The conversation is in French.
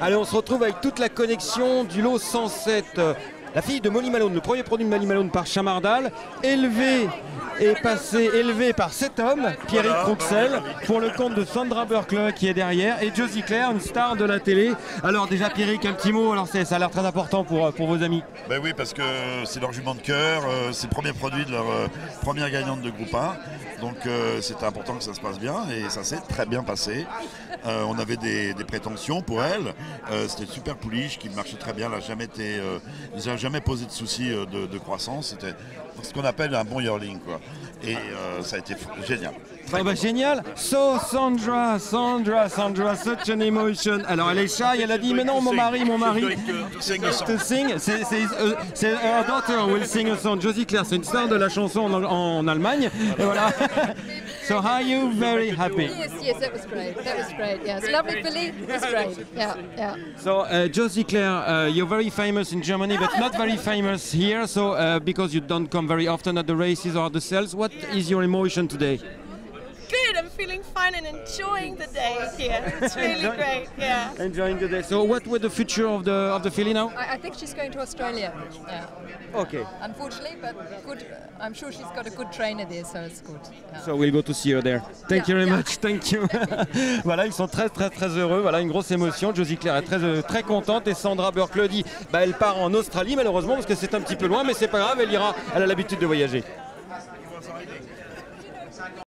Allez, on se retrouve avec toute la connexion du lot 107. La fille de Molly Malone, le premier produit de Molly Malone par Chamardal, élevé et passé élevé par cet homme, Pierrick Rouxel, pour le compte de Sandra Burkle qui est derrière, et Josie Claire, une star de la télé. Alors déjà Pierrick, un petit mot, alors ça a l'air très important pour, pour vos amis. Ben oui, parce que c'est leur jument de cœur, euh, c'est le premier produit de leur euh, première gagnante de groupe 1. Donc euh, c'était important que ça se passe bien et ça s'est très bien passé. Euh, on avait des, des prétentions pour elle. Euh, C'était une super pouliche qui marchait très bien. Elle n'a jamais, été, euh, jamais posé de soucis euh, de, de croissance. C'était ce qu'on appelle un bon yearling. Quoi. Et euh, ça a été génial. Ah bah génial So Sandra, Sandra, Sandra, such an emotion. Alors elle est shy, elle a dit mais non mon mari, mon mari. Song. To sing, c'est euh, her daughter will sing a song. Josie Claire, c'est une star de la chanson en, en Allemagne. Et voilà. so are you very happy? Yes, yes, that was great. That was great. Yes, lovely Billy. It was great. Yeah, yeah. So uh, Josie Claire, uh, you're very famous in Germany, but not very famous here. So uh, because you don't come very often at the races or the sales, what is your emotion today? Feeling fine and enjoying the day here. It's really great, yeah. Enjoying the day. So what were the future of the of the filly now? I, I think she's going to Australia. Yeah. Okay. Unfortunately, but good. I'm sure she's got a good trainer there, so it's good. Yeah. So we'll go to see her there. Thank you Yeah, very yeah. much. Thank you. voilà, ils sont très très très heureux. Voilà, une grosse émotion. Josie Claire est très euh, très contente et Sandra Burke dit. Bah, elle part en Australie malheureusement parce que c'est un petit peu loin, mais c'est pas grave. Elle ira. Elle a l'habitude de voyager.